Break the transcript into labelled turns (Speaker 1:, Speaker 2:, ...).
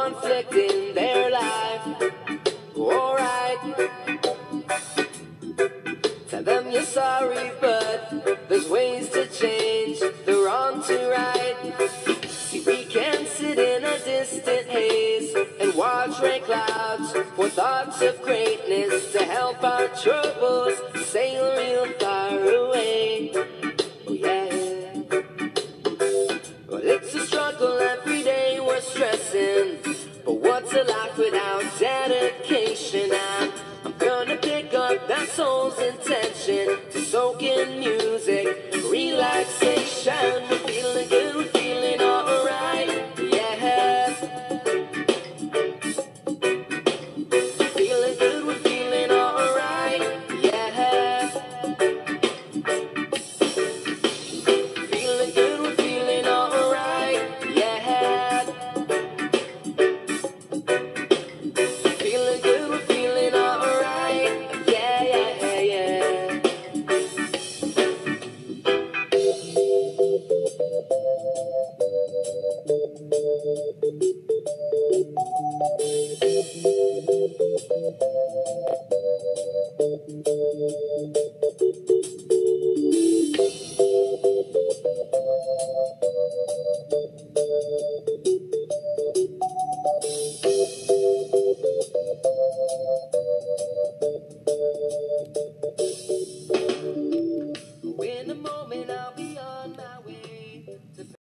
Speaker 1: conflict in their life. Alright. Tell them you're sorry, but there's ways to change the wrong to right. See, we can sit in a distant haze and watch rain clouds for thoughts of greatness to help our troubles relaxation.